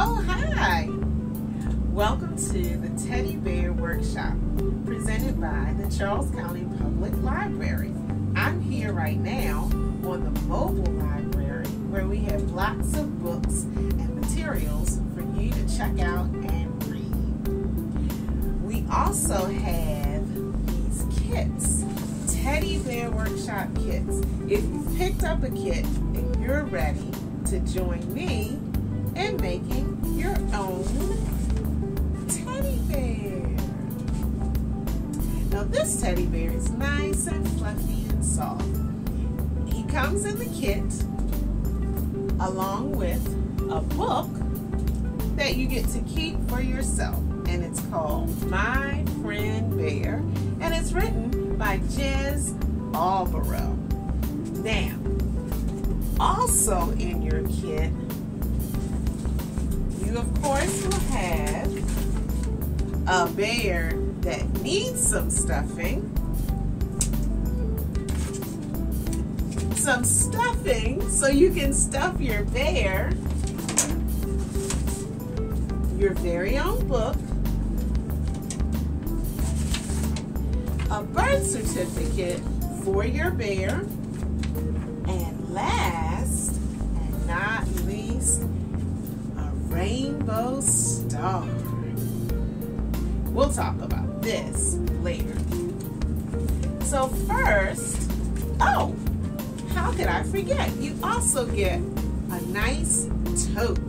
Oh, hi! Welcome to the Teddy Bear Workshop presented by the Charles County Public Library. I'm here right now on the mobile library where we have lots of books and materials for you to check out and read. We also have these kits, Teddy Bear Workshop kits. If you've picked up a kit and you're ready to join me in making your own teddy bear. Now this teddy bear is nice and fluffy and soft. He comes in the kit along with a book that you get to keep for yourself and it's called My Friend Bear and it's written by Jez Alborough. Now, also in your kit, you of course will have a bear that needs some stuffing, some stuffing so you can stuff your bear, your very own book, a birth certificate for your bear, rainbow star. We'll talk about this later. So first, oh, how could I forget? You also get a nice tote.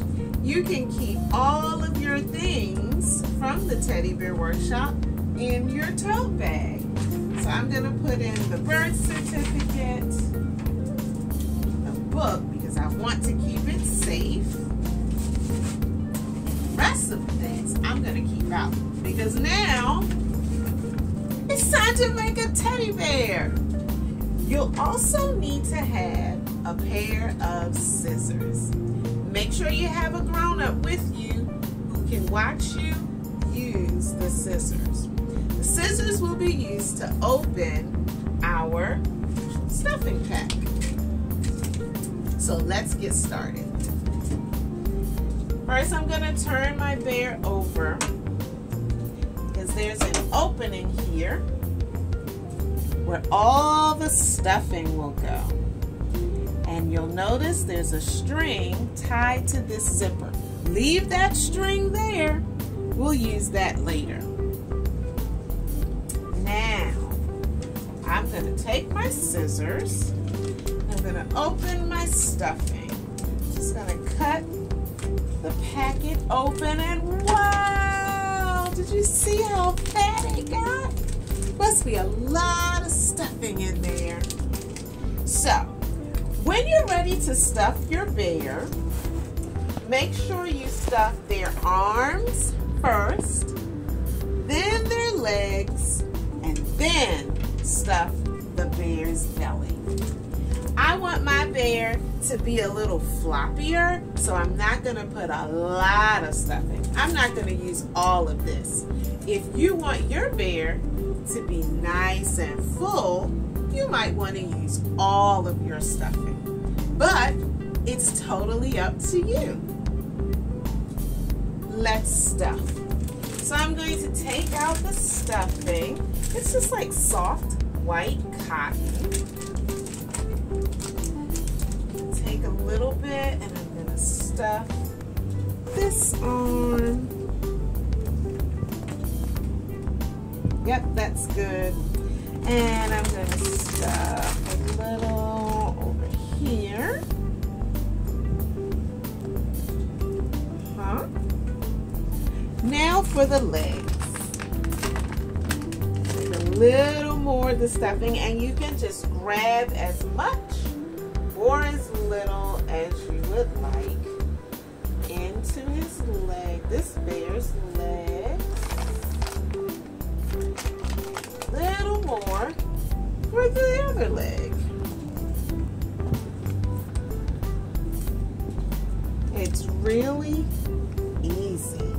You can keep all of your things from the Teddy Bear Workshop in your tote bag. So I'm gonna put in the birth certificate, the book, because I want to keep it safe. Rest of the things I'm gonna keep out because now it's time to make a teddy bear. You'll also need to have a pair of scissors. Make sure you have a grown-up with you who can watch you use the scissors. The scissors will be used to open our stuffing pack. So let's get started. First, I'm gonna turn my bear over because there's an opening here where all the stuffing will go. And you'll notice there's a string tied to this zipper. Leave that string there. We'll use that later. Now, I'm gonna take my scissors. I'm gonna open my stuffing. I'm Just gonna cut the packet open and wow! Did you see how fat it got? Must be a lot of stuffing in there. So, when you're ready to stuff your bear, make sure you stuff their arms first, then their legs, and then stuff the bear's belly. I want my bear to be a little floppier, so I'm not gonna put a lot of stuffing. I'm not gonna use all of this. If you want your bear to be nice and full, you might wanna use all of your stuffing. But it's totally up to you. Let's stuff. So I'm going to take out the stuffing. It's just like soft white cotton. Little bit and I'm gonna stuff this on. Yep, that's good. And I'm gonna stuff a little over here. Huh? Now for the legs. A little more of the stuffing and you can just grab as much or as little this bear's leg. Little more for the other leg. It's really easy.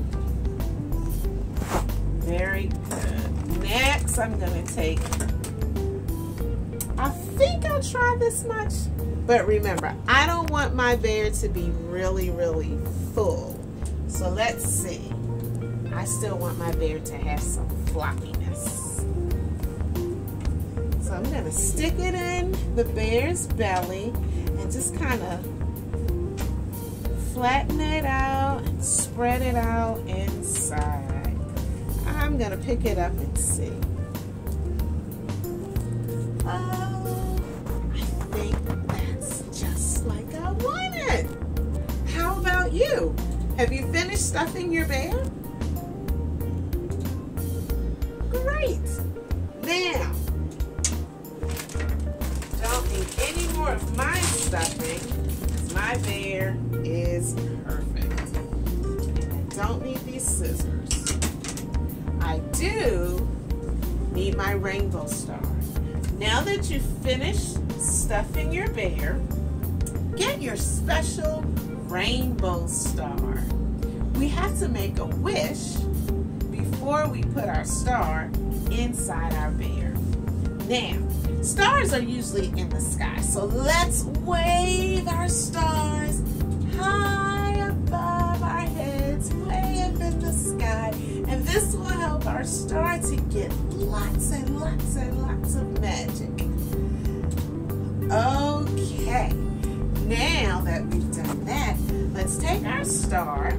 Very good. Next, I'm going to take, I think I'll try this much. But remember, I don't want my bear to be really, really full. So let's see. I still want my bear to have some floppiness. So I'm gonna stick it in the bear's belly and just kind of flatten it out and spread it out inside. I'm gonna pick it up and see. Oh, I think that's just like I wanted. How about you? Have you finished stuffing your bear? Great. Now, don't need any more of my stuffing my bear is perfect. I don't need these scissors. I do need my rainbow star. Now that you've finished stuffing your bear, get your special rainbow star. We have to make a wish before we put our star inside our bear. Now, stars are usually in the sky, so let's wave our stars high above our heads, way up in the sky. And this will help our star to get lots and lots and lots of magic. Okay, now that we've let's take our star.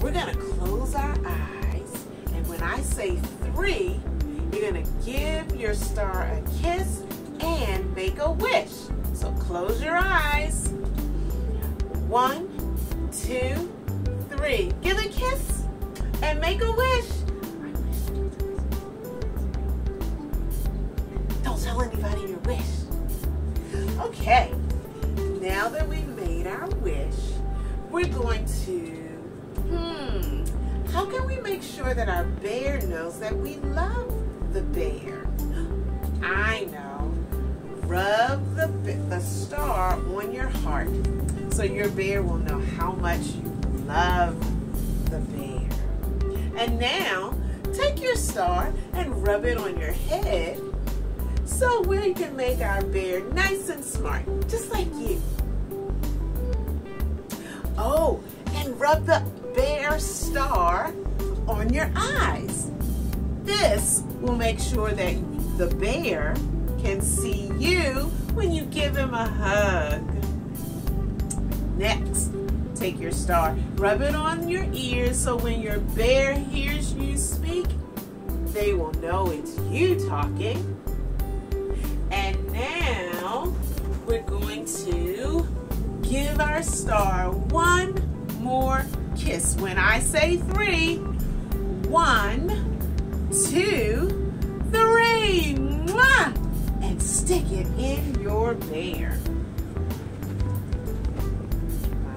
We're gonna close our eyes, and when I say three, you're gonna give your star a kiss and make a wish. So close your eyes. One, two, three. Give a kiss and make a wish. Don't tell anybody your wish. Okay, now that we've made our wish, we're going to, hmm, how can we make sure that our bear knows that we love the bear? I know. Rub the, the star on your heart so your bear will know how much you love the bear. And now, take your star and rub it on your head so we can make our bear nice and smart, just like you. Oh, and rub the bear star on your eyes. This will make sure that the bear can see you when you give him a hug. Next, take your star, rub it on your ears so when your bear hears you speak, they will know it's you talking. Give star one more kiss. When I say three, one, two, three. Mwah! And stick it in your bear.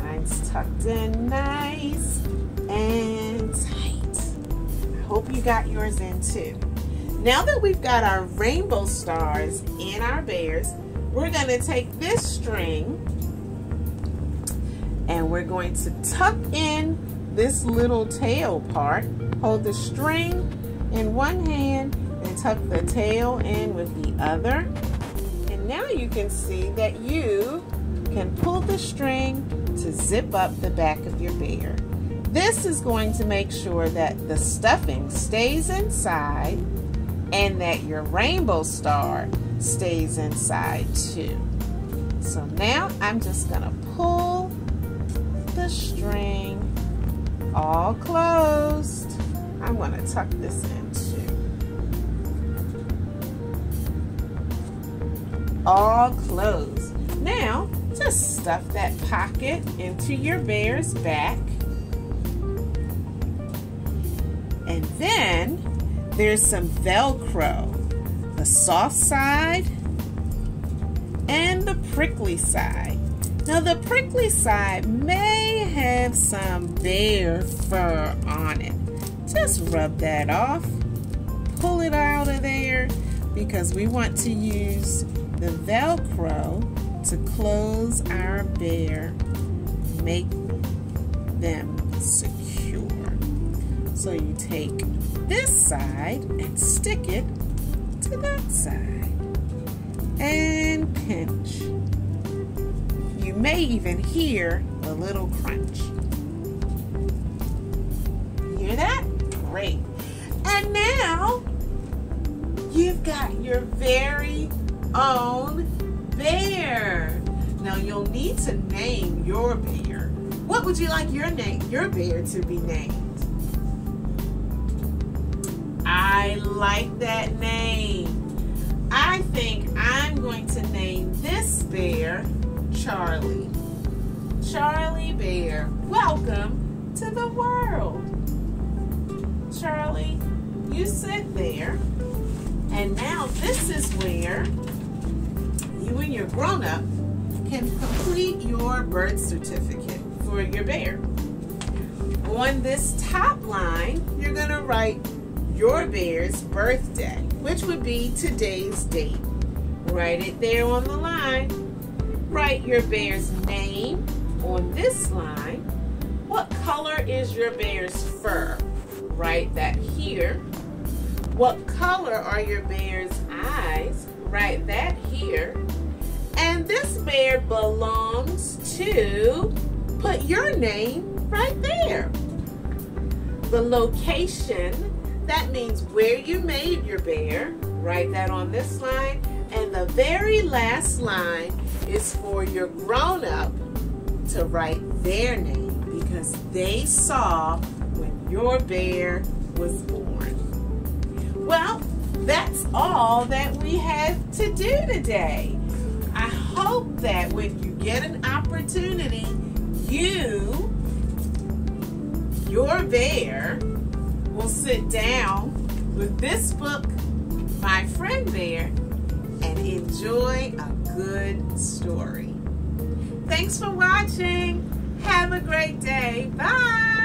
Mine's tucked in nice and tight. I hope you got yours in too. Now that we've got our rainbow stars in our bears, we're going to take this string and we're going to tuck in this little tail part. Hold the string in one hand and tuck the tail in with the other. And now you can see that you can pull the string to zip up the back of your bear. This is going to make sure that the stuffing stays inside and that your rainbow star stays inside too. So now I'm just gonna pull string all closed. I'm gonna tuck this in too. All closed. Now, just stuff that pocket into your bear's back. And then there's some Velcro, the soft side and the prickly side. Now the prickly side may have some bear fur on it. Just rub that off, pull it out of there because we want to use the Velcro to close our bear, make them secure. So you take this side and stick it to that side and pinch. You may even hear a little crunch. Hear that? Great. And now you've got your very own bear. Now you'll need to name your bear. What would you like your name, your bear to be named? I like that name. I think I'm going to name this bear Charlie. Charlie Bear, welcome to the world. Charlie, you sit there. And now this is where you and your grown-up can complete your birth certificate for your bear. On this top line, you're going to write your bear's birthday, which would be today's date. Write it there on the line. Write your bear's name on this line. What color is your bear's fur? Write that here. What color are your bear's eyes? Write that here. And this bear belongs to, put your name right there. The location, that means where you made your bear. Write that on this line. And the very last line is for your grown-up to write their name because they saw when your bear was born. Well, that's all that we have to do today. I hope that when you get an opportunity, you, your bear, will sit down with this book, My Friend Bear, and enjoy a good story. Thanks for watching. Have a great day. Bye.